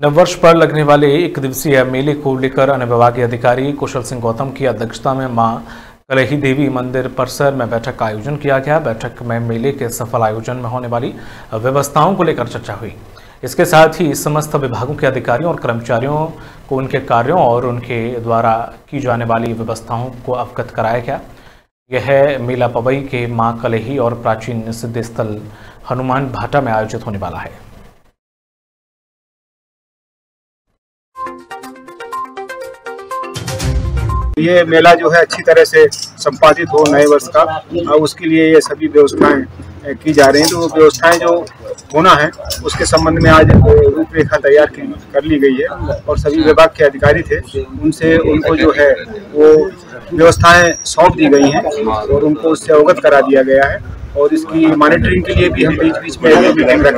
नववर्ष पर लगने वाले एक दिवसीय मेले को लेकर अन्य विभागीय अधिकारी कुशल सिंह गौतम की अध्यक्षता में माँ कलही देवी मंदिर परिसर में बैठक का आयोजन किया गया। बैठक में मेले के सफल आयोजन में होने वाली व्यवस्थाओं को लेकर चर्चा हुई। इसके साथ ही समस्त विभागों के अधिकारियों और कर्मचारियों को उनके कार्यों और उनके द्वारा की जाने वाली व्यवस्थाओं को अवगत कराया गया। यह मेला पवई के माँ कलही और प्राचीन सिद्ध स्थल हनुमान भाटा में आयोजित होने वाला है। ये मेला जो है अच्छी तरह से संपादित हो नए वर्ष का, और उसके लिए ये सभी व्यवस्थाएँ की जा रही हैं। तो व्यवस्थाएँ जो होना है, उसके संबंध में आज रूपरेखा तैयार कर ली गई है, और सभी विभाग के अधिकारी थे, उनसे, उनको जो है, वो व्यवस्थाएँ सौंप दी गई हैं, और उनको उससे अवगत करा दिया गया है, और इसकी मॉनिटरिंग के लिए भी हम बीच बीच में मीटिंग रखें